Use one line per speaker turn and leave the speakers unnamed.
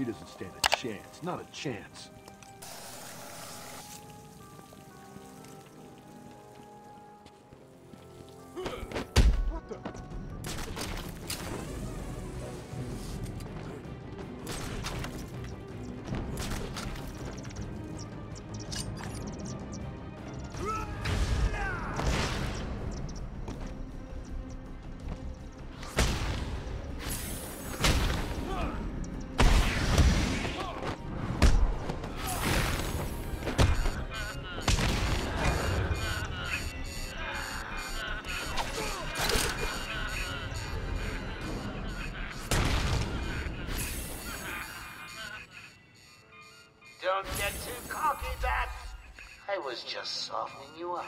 He doesn't stand a chance. Not a chance.
Don't get too cocky, Bat. I was just softening you up.